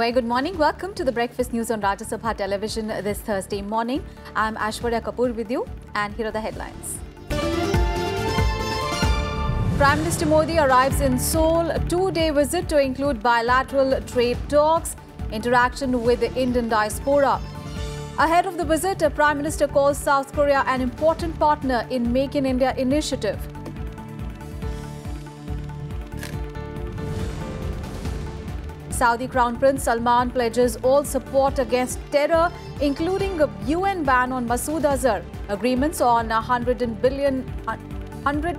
Good morning. Welcome to the Breakfast News on Rajya Sabha television this Thursday morning. I'm Ashwarya Kapoor with you, and here are the headlines. Prime Minister Modi arrives in Seoul, two-day visit to include bilateral trade talks, interaction with the Indian diaspora. Ahead of the visit, Prime Minister calls South Korea an important partner in Make in India initiative. Saudi Crown Prince Salman pledges all support against terror, including a UN ban on Masood Azhar. Agreements on 100 billion, 100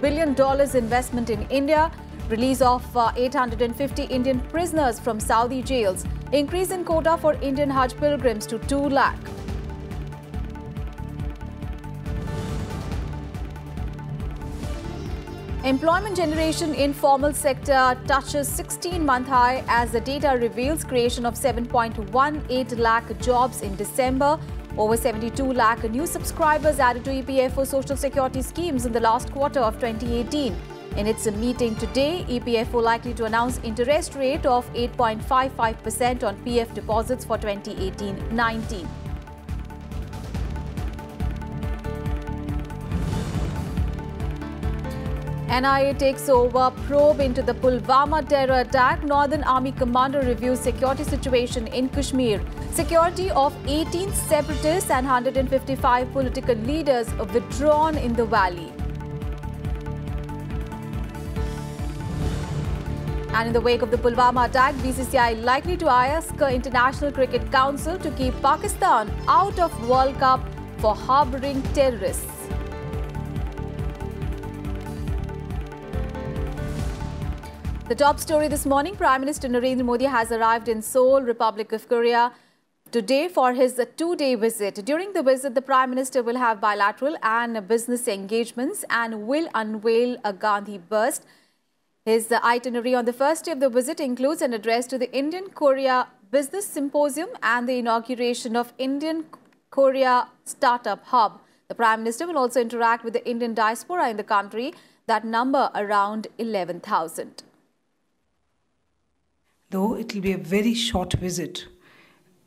billion dollars investment in India, release of uh, 850 Indian prisoners from Saudi jails, increase in quota for Indian Hajj pilgrims to 2 lakh. Employment generation in formal sector touches 16-month high as the data reveals creation of 7.18 lakh jobs in December. Over 72 lakh new subscribers added to EPFO social security schemes in the last quarter of 2018. In its meeting today, EPFO likely to announce interest rate of 8.55% on PF deposits for 2018-19. NIA takes over probe into the Pulwama terror attack. Northern Army commander reviews security situation in Kashmir. Security of 18 separatists and 155 political leaders withdrawn in the valley. And in the wake of the Pulwama attack, BCCI likely to ask International Cricket Council to keep Pakistan out of World Cup for harboring terrorists. The top story this morning, Prime Minister Narendra Modi has arrived in Seoul, Republic of Korea, today for his two-day visit. During the visit, the Prime Minister will have bilateral and business engagements and will unveil a Gandhi bust. His itinerary on the first day of the visit includes an address to the Indian-Korea Business Symposium and the inauguration of Indian-Korea Startup Hub. The Prime Minister will also interact with the Indian diaspora in the country that number around 11,000 though it will be a very short visit,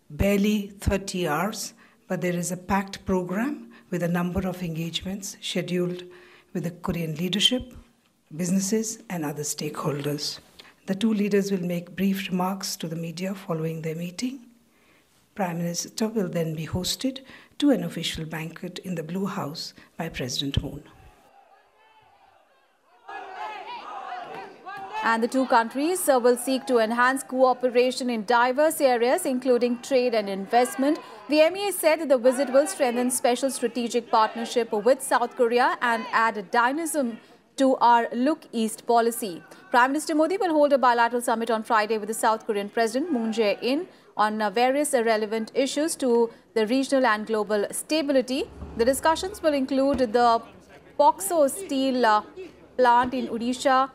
barely 30 hours, but there is a packed program with a number of engagements scheduled with the Korean leadership, businesses, and other stakeholders. The two leaders will make brief remarks to the media following their meeting. Prime Minister will then be hosted to an official banquet in the Blue House by President Moon. And the two countries uh, will seek to enhance cooperation in diverse areas, including trade and investment. The MEA said the visit will strengthen special strategic partnership with South Korea and add dynamism to our Look East policy. Prime Minister Modi will hold a bilateral summit on Friday with the South Korean President Moon Jae-in on uh, various relevant issues to the regional and global stability. The discussions will include the POSCO steel uh, plant in Odisha,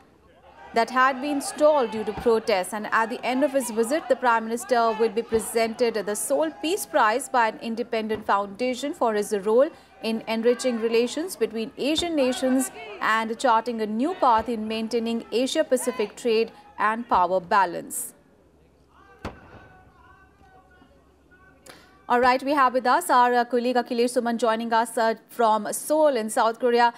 that had been stalled due to protests. And at the end of his visit, the Prime Minister will be presented the Seoul Peace Prize by an independent foundation for his role in enriching relations between Asian nations and charting a new path in maintaining Asia-Pacific trade and power balance. All right, we have with us our colleague Akhilesh Suman joining us uh, from Seoul in South Korea.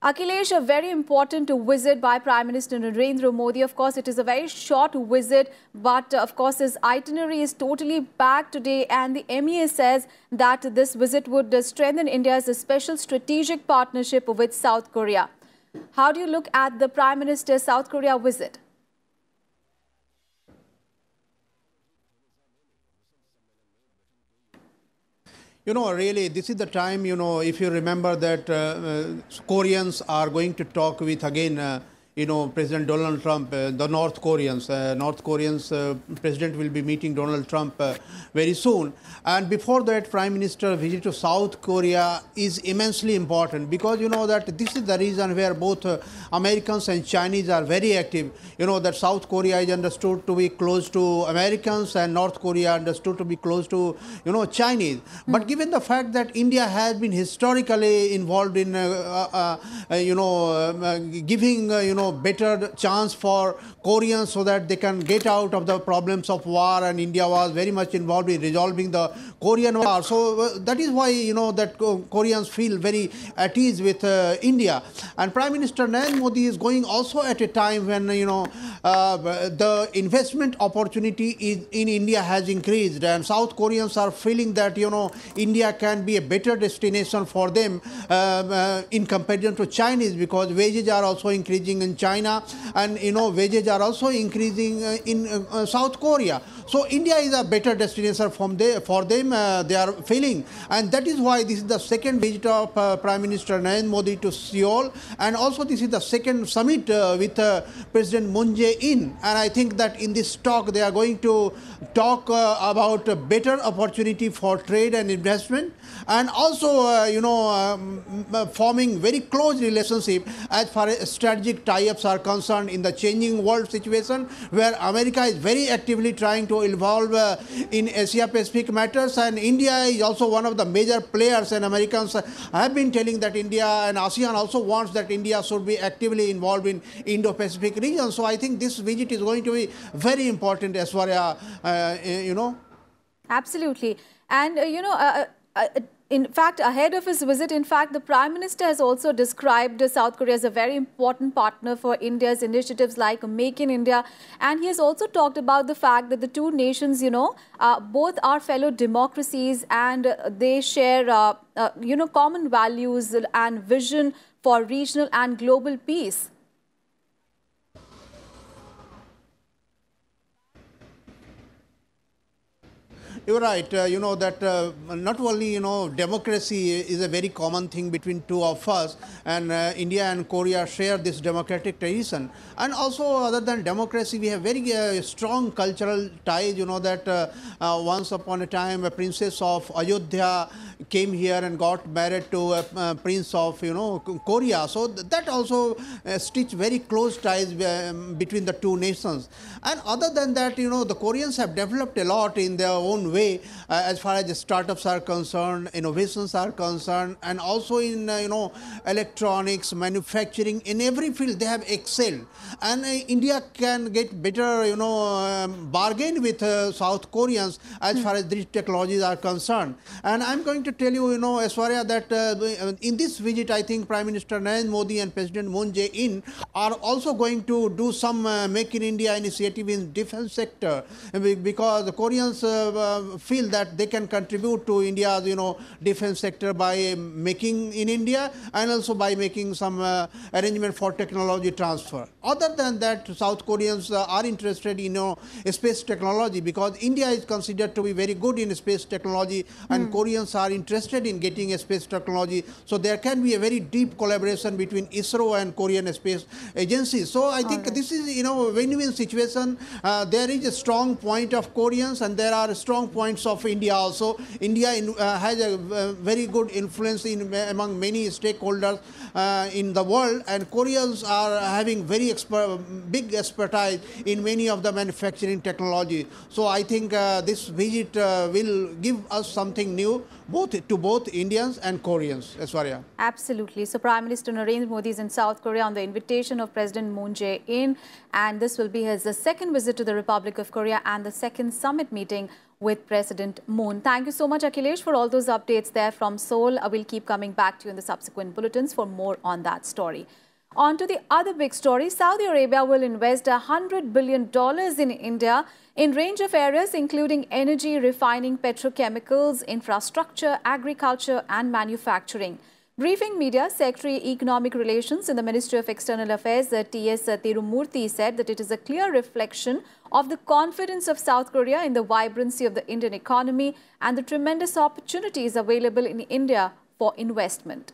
Akhilesh, a very important visit by Prime Minister Narendra Modi. Of course, it is a very short visit, but uh, of course, his itinerary is totally packed today. And the MEA says that this visit would uh, strengthen India's special strategic partnership with South Korea. How do you look at the Prime Minister's South Korea visit? You know, really, this is the time, you know, if you remember that uh, uh, Koreans are going to talk with, again, uh, you know, President Donald Trump, uh, the North Koreans, uh, North Koreans uh, president will be meeting Donald Trump uh, very soon. And before that, Prime Minister visit to South Korea is immensely important because you know that this is the reason where both uh, Americans and Chinese are very active. You know that South Korea is understood to be close to Americans and North Korea understood to be close to you know Chinese. Mm. But given the fact that India has been historically involved in uh, you know giving you know know, better chance for Koreans so that they can get out of the problems of war. And India was very much involved in resolving the Korean War. So uh, that is why, you know, that Koreans feel very at ease with uh, India. And Prime Minister Narendra Modi is going also at a time when, you know, uh, the investment opportunity is in India has increased. And South Koreans are feeling that, you know, India can be a better destination for them uh, uh, in comparison to Chinese because wages are also increasing in China and, you know, wages are also increasing uh, in South Korea. So India is a better destination from they, for them, uh, they are feeling. And that is why this is the second visit of uh, Prime Minister Narendra Modi to Seoul. And also this is the second summit uh, with uh, President Moon Jae-in. And I think that in this talk, they are going to talk uh, about a better opportunity for trade and investment. And also, uh, you know, um, forming very close relationship as far as strategic are concerned in the changing world situation where America is very actively trying to involve uh, in Asia Pacific matters and India is also one of the major players and Americans have been telling that India and ASEAN also wants that India should be actively involved in Indo-Pacific region. So I think this visit is going to be very important as far as, uh, you know. Absolutely. And, uh, you know, uh, uh, uh in fact, ahead of his visit, in fact, the Prime Minister has also described South Korea as a very important partner for India's initiatives like Make in India. And he has also talked about the fact that the two nations, you know, uh, both are fellow democracies and they share, uh, uh, you know, common values and vision for regional and global peace. You're right. Uh, you know that uh, not only you know democracy is a very common thing between two of us, and uh, India and Korea share this democratic tradition. And also, other than democracy, we have very uh, strong cultural ties. You know that uh, uh, once upon a time, a princess of Ayodhya came here and got married to a prince of you know Korea. So that also stitched very close ties between the two nations. And other than that, you know the Koreans have developed a lot in their own way way uh, as far as the startups are concerned, innovations are concerned, and also in, uh, you know, electronics, manufacturing, in every field they have excelled. And uh, India can get better, you know, um, bargain with uh, South Koreans as hmm. far as these technologies are concerned. And I'm going to tell you, you know, as far as that uh, in this visit, I think Prime Minister Narendra Modi and President Moon Jae-in are also going to do some uh, Make in India initiative in defense sector because the Koreans feel that they can contribute to India's, you know, defense sector by making in India and also by making some uh, arrangement for technology transfer. Other than that, South Koreans uh, are interested in you know, space technology because India is considered to be very good in space technology and mm. Koreans are interested in getting a space technology. So there can be a very deep collaboration between ISRO and Korean Space agencies. So I think right. this is, you know, a win-win situation. Uh, there is a strong point of Koreans and there are strong points of India also. India in, uh, has a uh, very good influence in, among many stakeholders uh, in the world and Koreans are having very big expertise in many of the manufacturing technology. So I think uh, this visit uh, will give us something new both to both Indians and Koreans. Aswarya. Absolutely. So Prime Minister Narendra Modi is in South Korea on the invitation of President Moon Jae-in and this will be his uh, second visit to the Republic of Korea and the second summit meeting with President Moon. Thank you so much, Akhilesh, for all those updates there from Seoul. Uh, I will keep coming back to you in the subsequent bulletins for more on that story. On to the other big story, Saudi Arabia will invest $100 billion in India in range of areas including energy, refining, petrochemicals, infrastructure, agriculture and manufacturing. Briefing media, Secretary Economic Relations in the Ministry of External Affairs, uh, T.S. Uh, Tirumurti, said that it is a clear reflection of the confidence of South Korea in the vibrancy of the Indian economy and the tremendous opportunities available in India for investment.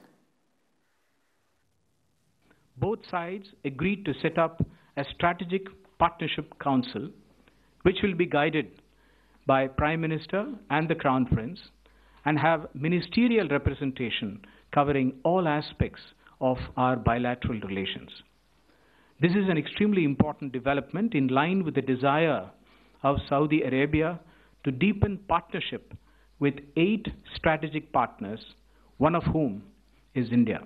Both sides agreed to set up a strategic partnership council which will be guided by Prime Minister and the Crown Prince and have ministerial representation covering all aspects of our bilateral relations. This is an extremely important development in line with the desire of Saudi Arabia to deepen partnership with eight strategic partners, one of whom is India.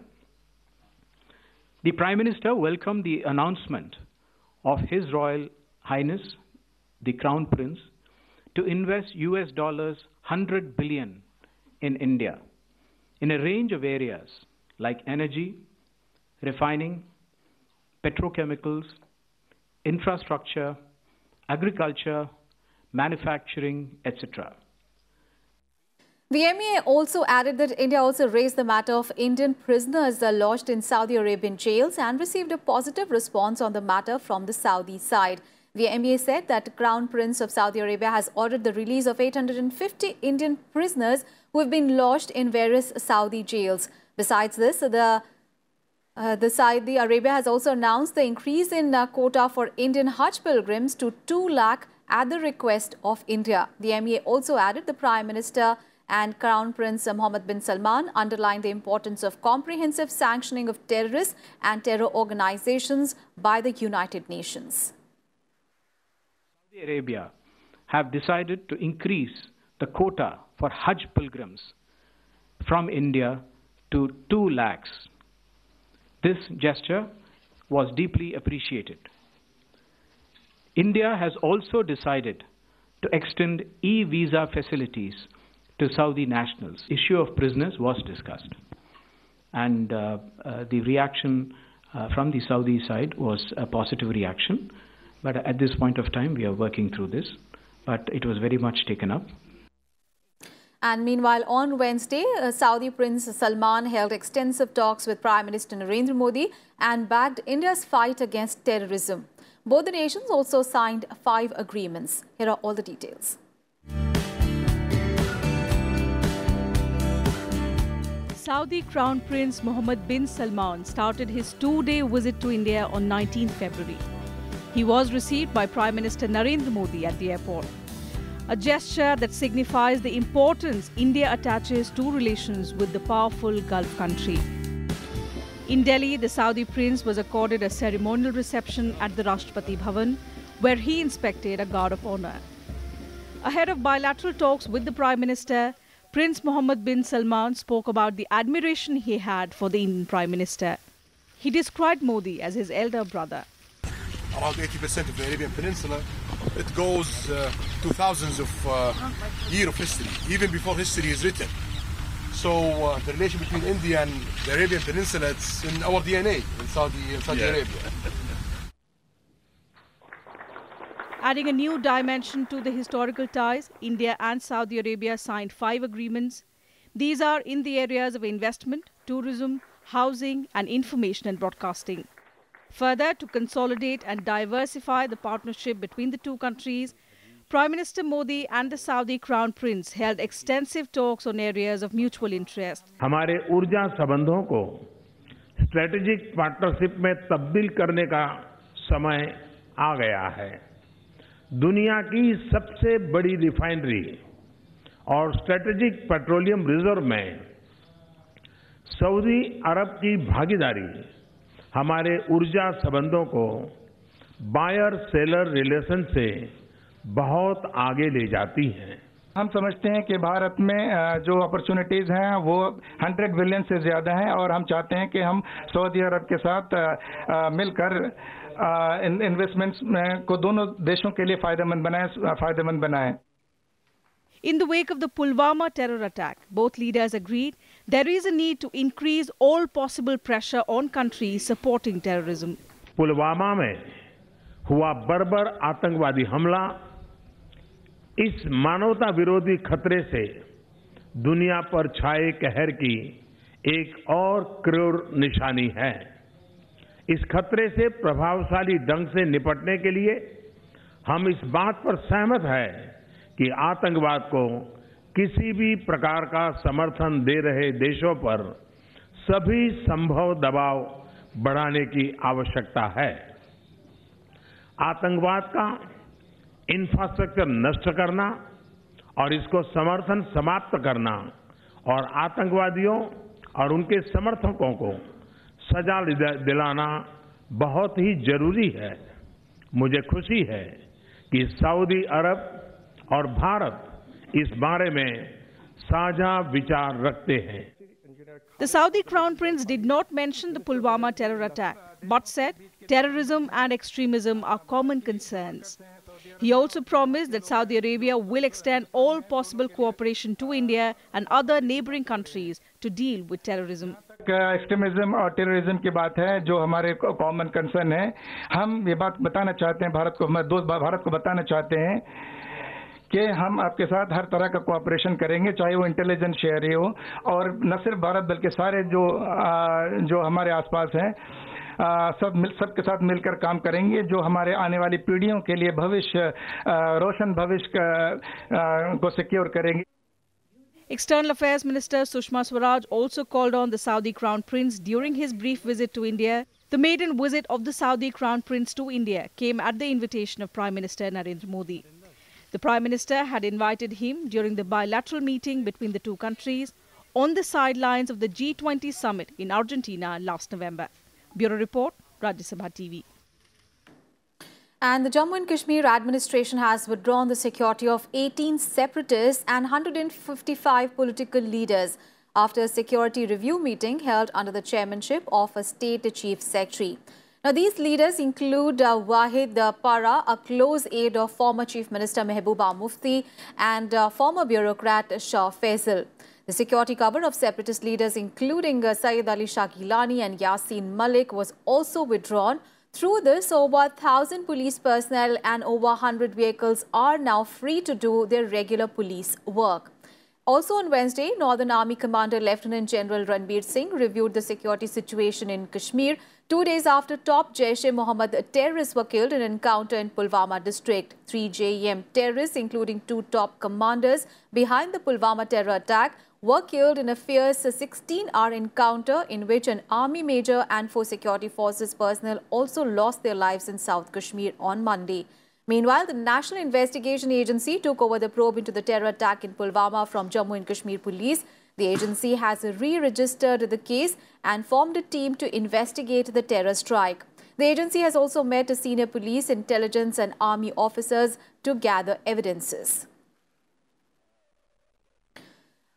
The Prime Minister welcomed the announcement of His Royal Highness, the Crown Prince, to invest US dollars 100 billion in India in a range of areas like energy, refining, petrochemicals, infrastructure, agriculture, manufacturing, etc. The MEA also added that India also raised the matter of Indian prisoners lodged in Saudi Arabian jails and received a positive response on the matter from the Saudi side. The MEA said that Crown Prince of Saudi Arabia has ordered the release of 850 Indian prisoners who have been lodged in various Saudi jails. Besides this, the uh, the Saudi Arabia has also announced the increase in uh, quota for Indian Hajj pilgrims to 2 lakh at the request of India. The MEA also added the Prime Minister and Crown Prince Mohammed bin Salman underlined the importance of comprehensive sanctioning of terrorists and terror organizations by the United Nations. Saudi Arabia have decided to increase the quota for Hajj pilgrims from India to 2 lakhs this gesture was deeply appreciated. India has also decided to extend e-visa facilities to Saudi nationals. Issue of prisoners was discussed. And uh, uh, the reaction uh, from the Saudi side was a positive reaction. But at this point of time, we are working through this. But it was very much taken up. And meanwhile, on Wednesday, uh, Saudi Prince Salman held extensive talks with Prime Minister Narendra Modi and backed India's fight against terrorism. Both the nations also signed five agreements. Here are all the details. Saudi Crown Prince Mohammed bin Salman started his two-day visit to India on 19 February. He was received by Prime Minister Narendra Modi at the airport a gesture that signifies the importance India attaches to relations with the powerful Gulf country. In Delhi, the Saudi prince was accorded a ceremonial reception at the Rashtrapati Bhavan, where he inspected a guard of honor. Ahead of bilateral talks with the Prime Minister, Prince Mohammed bin Salman spoke about the admiration he had for the Indian Prime Minister. He described Modi as his elder brother. Around 80% of the Arabian Peninsula it goes uh, to thousands of uh, years of history, even before history is written. So uh, the relation between India and the Arabian Peninsula, it's in our DNA in Saudi, in Saudi yeah. Arabia Adding a new dimension to the historical ties, India and Saudi Arabia signed five agreements. These are in the areas of investment, tourism, housing, and information and broadcasting. Further, to consolidate and diversify the partnership between the two countries, Prime Minister Modi and the Saudi Crown Prince held extensive talks on areas of mutual interest. हमारे ऊर्जा संबंधों को strategic partnership में तब्दील करने का समय आ गया है दुनिया की सबसे बड़ी रिफाइनरी और स्ट्रेटेजिक पेट्रोलियम रिज़र्व में सऊदी अरब की भागीदारी हमारे ऊर्जा संबंधों को बायर सेलर रिलेशन से बहुत आगे ले जाती है। हम समझते हैं कि भारत में जो अपॉर्चुनिटीज़ हैं, वो 100 बिलियन से ज़्यादा हैं और हम चाहते हैं कि हम सऊदी अरब के साथ मिलकर इन्वेस्टमेंट्स को दोनों देशों के लिए फ़ायदेमंद बनाए फ़ायदेमंद बनाए In the wake of the Pulwama terror attack, both leaders agreed there is a need to increase all possible pressure on countries supporting terrorism. Pulwama में हुआ बर्बर आतंकवादी हमला इस मानवता विरोधी खतरे से दुनिया पर छाए कहर की एक और क्रूर निशानी है इस खतरे से, प्रभावशाली ढंग से निपटने के लिए हम इस बात पर सहमत हैं कि आतंकवाद को किसी भी प्रकार का समर्थन दे रहे देशों पर सभी संभव दबाव बढ़ाने की आवश्यकता है। आतंकवाद का इंफ्रास्ट्रक्चर नष्ट करना और इसको समर्थन समाप्त करना और आतंकवादियों और उनके समर्थकों को सजा दिलाना बहुत ही ज़रूरी है मुझे खुशी है कि सऊदी अरब और भारत इस बारे में साझा विचार रखते हैं The Saudi Crown Prince did not mention the Pulwama terror attack, but said terrorism and extremism are common concerns. He also promised that Saudi Arabia will extend all possible cooperation to India and other neighboring countries to deal with terrorism. Extremism और terrorism की बात है जो हमारे common concern है। हम ये बात बताना चाहते हैं भारत को दोस्त भारत को बताना चाहते हैं कि हम आपके साथ हर तरह का कोऑपरेशन करेंगे चाहे वो इंटेलिजेंस शेयर ही और न सिर्फ़ भारत बल्कि सारे जो आ, जो हमारे आसपास हैं सब मिल सबके साथ मिलकर काम करेंगे जो हमारे आने वाली पीढ़ियों के लिए भविष्य रोशन भविष्य को सिक्योर करेंगे। External Affairs Minister Sushma Swaraj also called on the Saudi Crown Prince during his brief visit to India. The maiden visit of the Saudi Crown Prince to India came at the invitation of Prime Minister Narendra Modi. The Prime Minister had invited him during the bilateral meeting between the two countries on the sidelines of the G20 summit in Argentina last November. Bureau Report, Rajya Sabha TV. And the Jammu and Kashmir administration has withdrawn the security of 18 separatists and 155 political leaders after a security review meeting held under the chairmanship of a state chief secretary. Now, these leaders include uh, Wahid Para, a close aide of former Chief Minister Mehbooba Mufti and uh, former bureaucrat Shah Faisal. The security cover of separatist leaders including uh, Syed Ali Shah Gilani and Yasin Malik was also withdrawn. Through this, over 1,000 police personnel and over 100 vehicles are now free to do their regular police work. Also on Wednesday, Northern Army Commander Lieutenant General Ranbir Singh reviewed the security situation in Kashmir two days after top Jaish-e-Mohammed terrorists were killed in an encounter in Pulwama district. Three JEM terrorists, including two top commanders behind the Pulwama terror attack, were killed in a fierce 16-hour encounter in which an army major and four security forces personnel also lost their lives in South Kashmir on Monday. Meanwhile, the National Investigation Agency took over the probe into the terror attack in Pulwama from Jammu and Kashmir Police. The agency has re-registered the case and formed a team to investigate the terror strike. The agency has also met a senior police, intelligence and army officers to gather evidences.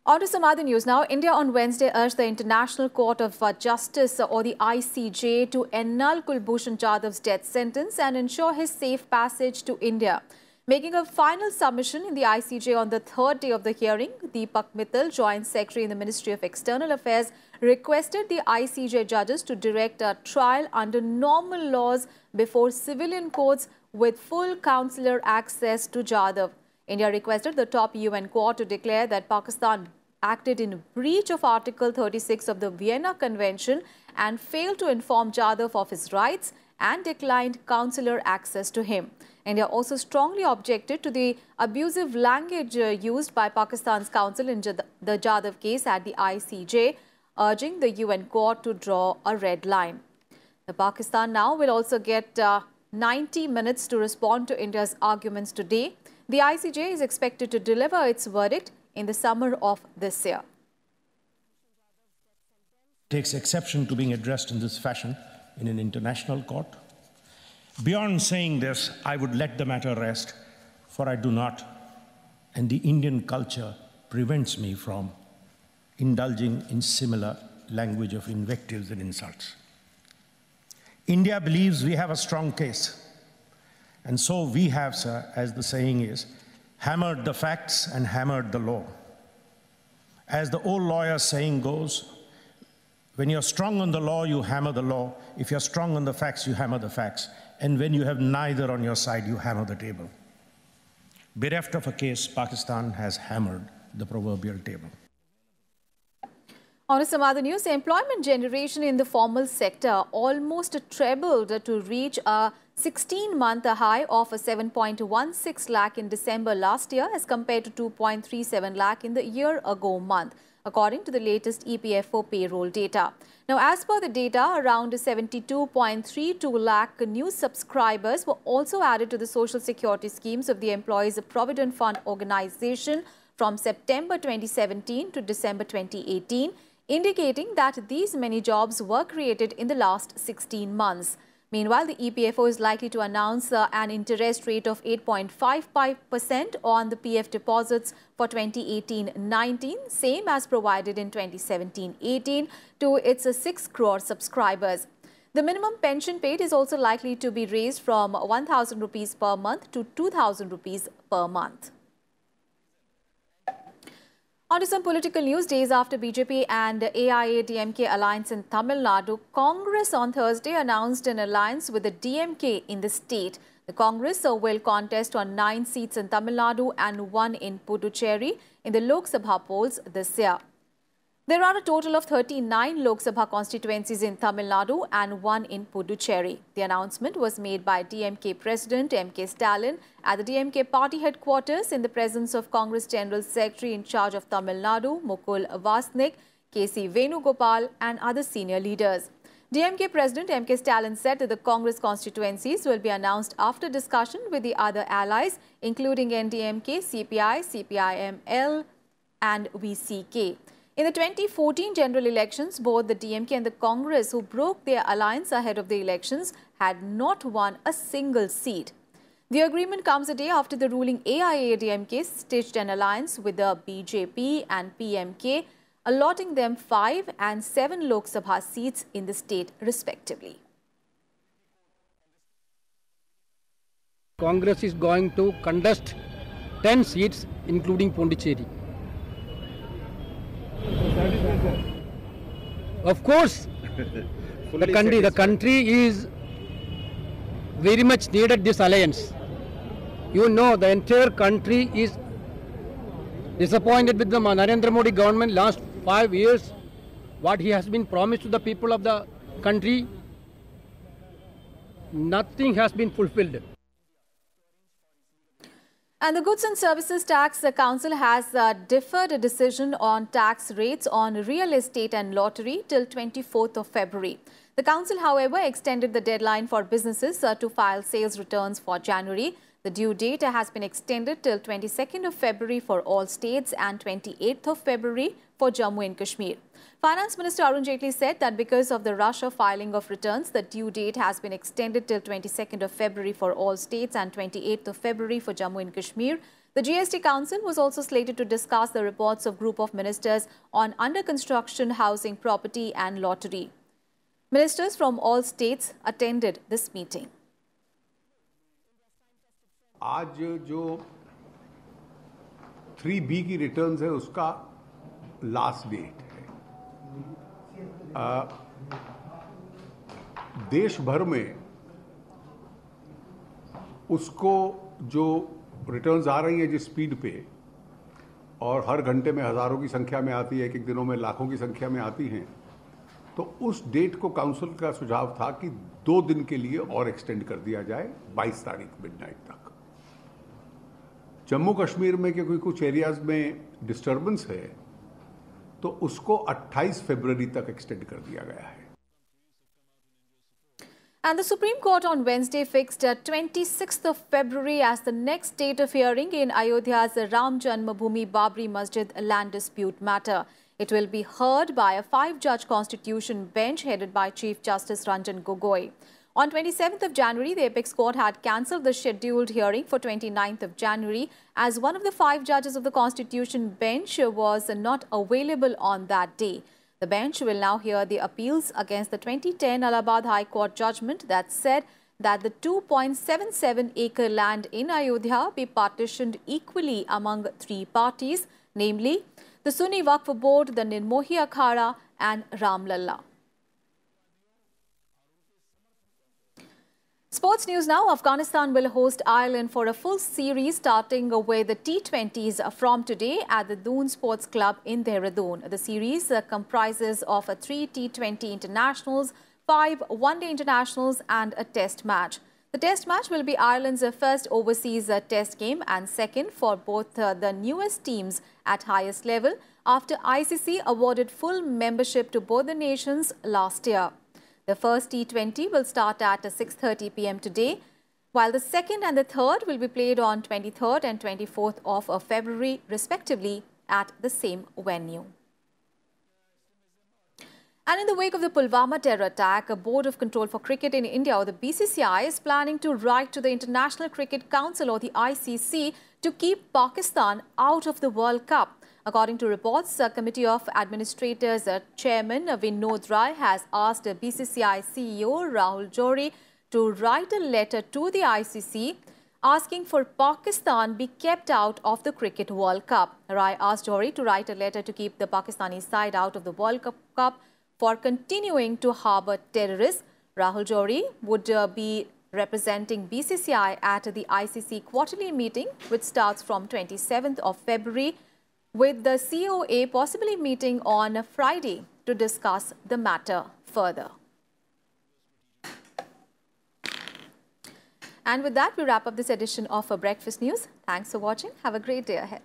On to some other news now. India on Wednesday urged the International Court of uh, Justice uh, or the ICJ to annul Kulbhushan Jadhav's death sentence and ensure his safe passage to India. Making a final submission in the ICJ on the third day of the hearing, Deepak Mittal, Joint Secretary in the Ministry of External Affairs, requested the ICJ judges to direct a trial under normal laws before civilian courts with full consular access to Jadhav. India requested the top UN court to declare that Pakistan acted in breach of Article 36 of the Vienna Convention and failed to inform Jadhav of his rights and declined consular access to him. India also strongly objected to the abusive language uh, used by Pakistan's counsel in the Jadhav case at the ICJ, urging the UN court to draw a red line. The Pakistan now will also get uh, 90 minutes to respond to India's arguments today. The ICJ is expected to deliver its verdict in the summer of this year. Takes exception to being addressed in this fashion in an international court. Beyond saying this, I would let the matter rest, for I do not, and the Indian culture prevents me from indulging in similar language of invectives and insults. India believes we have a strong case and so we have, sir, as the saying is, hammered the facts and hammered the law. As the old lawyer saying goes, when you're strong on the law, you hammer the law. If you're strong on the facts, you hammer the facts. And when you have neither on your side, you hammer the table. Bereft of a case, Pakistan has hammered the proverbial table. On to some other news, employment generation in the formal sector almost trebled to reach a 16-month high of 7.16 lakh in December last year as compared to 2.37 lakh in the year-ago month, according to the latest EPFO payroll data. Now, as per the data, around 72.32 lakh new subscribers were also added to the social security schemes of the Employees Provident Fund organization from September 2017 to December 2018, indicating that these many jobs were created in the last 16 months. Meanwhile, the EPFO is likely to announce uh, an interest rate of 8.55% on the PF deposits for 2018-19, same as provided in 2017-18 to its uh, 6 crore subscribers. The minimum pension paid is also likely to be raised from 1,000 rupees per month to 2,000 rupees per month. To some political news. Days after BJP and AIADMK alliance in Tamil Nadu, Congress on Thursday announced an alliance with the DMK in the state. The Congress will contest on nine seats in Tamil Nadu and one in Puducherry in the Lok Sabha polls this year. There are a total of 39 Lok Sabha constituencies in Tamil Nadu and one in Puducherry. The announcement was made by DMK President M.K. Stalin at the DMK party headquarters in the presence of Congress General Secretary in charge of Tamil Nadu, Mukul Wasnik, K.C. Venugopal and other senior leaders. DMK President M.K. Stalin said that the Congress constituencies will be announced after discussion with the other allies, including MDMK, CPI, CPIML and VCK. In the 2014 general elections, both the DMK and the Congress, who broke their alliance ahead of the elections, had not won a single seat. The agreement comes a day after the ruling AIADMK stitched an alliance with the BJP and PMK, allotting them five and seven Lok Sabha seats in the state respectively. Congress is going to contest 10 seats including Pondicherry. Of course, the country, the country is very much needed this alliance. You know, the entire country is disappointed with the Narendra Modi government last five years. What he has been promised to the people of the country, nothing has been fulfilled. And the Goods and Services Tax Council has uh, deferred a decision on tax rates on real estate and lottery till 24th of February. The council, however, extended the deadline for businesses uh, to file sales returns for January. The due date has been extended till 22nd of February for all states and 28th of February for Jammu and Kashmir. Finance Minister Arun Jaitley said that because of the rush of filing of returns, the due date has been extended till 22nd of February for all states and 28th of February for Jammu and Kashmir. The GST Council was also slated to discuss the reports of group of ministers on under construction housing, property and lottery. Ministers from all states attended this meeting. आज जो three B की returns है उसका last date है। आ, देश भर में उसको जो रिटर्न्स आ रही हैं जिस स्पीड पे और हर घंटे में हज़ारों की संख्या में आती है एक एक दिनों में लाखों की संख्या में आती हैं तो उस डेट को काउंसिल का सुझाव था कि दो दिन के लिए और एक्सटेंड कर दिया जाए 22 तारीख मिडनाइट तक। जम्मू कश्मीर में क्योंकि कुछ एरियाज़ में डिस्टरबेंस है तो उसको 28 फरवरी तक एक्सटेंड कर दिया गया है And the Supreme Court on Wednesday fixed 26th of February as the next date of hearing in Ayodhya's Ram Janmabhoomi Babri Masjid land dispute matter. It will be heard by a five-judge constitution bench headed by Chief Justice Ranjan Gogoi. On 27th of January, the Apex Court had cancelled the scheduled hearing for 29th of January as one of the five judges of the Constitution bench was not available on that day. The bench will now hear the appeals against the 2010 Allahabad High Court judgment that said that the 2.77 acre land in Ayodhya be partitioned equally among three parties, namely the Sunni Waqf Board, the Nirmohi Akhada and Ramlalla. Sports news now. Afghanistan will host Ireland for a full series starting with the T20s from today at the Doon Sports Club in Dehradun. The series uh, comprises of three T20 internationals, five one-day internationals and a test match. The test match will be Ireland's first overseas uh, test game and second for both uh, the newest teams at highest level after ICC awarded full membership to both the nations last year. The first T20 will start at 6.30 pm today, while the second and the third will be played on 23rd and 24th of uh, February respectively at the same venue. And in the wake of the Pulwama terror attack, a Board of Control for Cricket in India, or the BCCI, is planning to write to the International Cricket Council, or the ICC, to keep Pakistan out of the World Cup. According to reports, a committee of administrators uh, chairman Vinod Rai has asked BCCI CEO Rahul Johri to write a letter to the ICC asking for Pakistan be kept out of the Cricket World Cup. Rai asked Johri to write a letter to keep the Pakistani side out of the World Cup for continuing to harbour terrorists. Rahul Johri would uh, be representing BCCI at the ICC quarterly meeting, which starts from 27th of February, with the COA possibly meeting on Friday to discuss the matter further. And with that, we wrap up this edition of Breakfast News. Thanks for watching. Have a great day ahead.